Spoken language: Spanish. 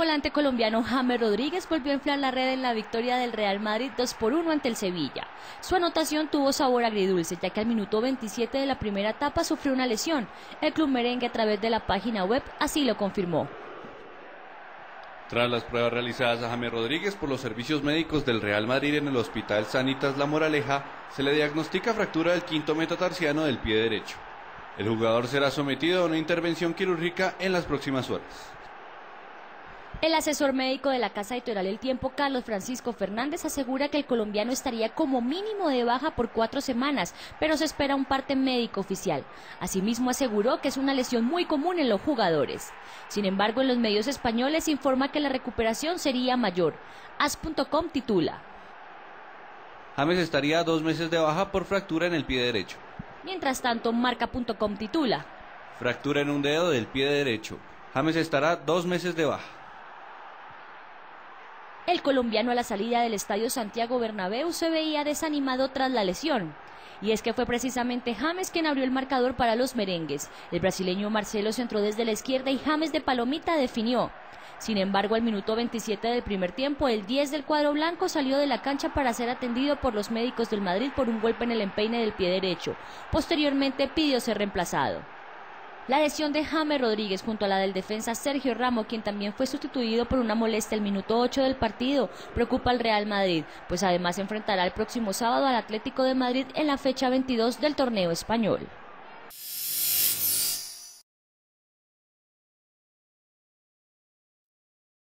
volante colombiano James Rodríguez volvió a inflar la red en la victoria del Real Madrid 2 por 1 ante el Sevilla. Su anotación tuvo sabor agridulce, ya que al minuto 27 de la primera etapa sufrió una lesión. El club merengue a través de la página web así lo confirmó. Tras las pruebas realizadas a James Rodríguez por los servicios médicos del Real Madrid en el Hospital Sanitas La Moraleja, se le diagnostica fractura del quinto metatarsiano del pie derecho. El jugador será sometido a una intervención quirúrgica en las próximas horas. El asesor médico de la Casa Editorial El Tiempo, Carlos Francisco Fernández, asegura que el colombiano estaría como mínimo de baja por cuatro semanas, pero se espera un parte médico oficial. Asimismo, aseguró que es una lesión muy común en los jugadores. Sin embargo, en los medios españoles informa que la recuperación sería mayor. As.com titula. James estaría dos meses de baja por fractura en el pie derecho. Mientras tanto, Marca.com titula. Fractura en un dedo del pie derecho. James estará dos meses de baja. El colombiano a la salida del estadio Santiago Bernabéu se veía desanimado tras la lesión. Y es que fue precisamente James quien abrió el marcador para los merengues. El brasileño Marcelo se entró desde la izquierda y James de Palomita definió. Sin embargo, al minuto 27 del primer tiempo, el 10 del cuadro blanco salió de la cancha para ser atendido por los médicos del Madrid por un golpe en el empeine del pie derecho. Posteriormente pidió ser reemplazado. La lesión de James Rodríguez junto a la del defensa Sergio Ramos, quien también fue sustituido por una molestia el minuto 8 del partido, preocupa al Real Madrid, pues además enfrentará el próximo sábado al Atlético de Madrid en la fecha 22 del torneo español.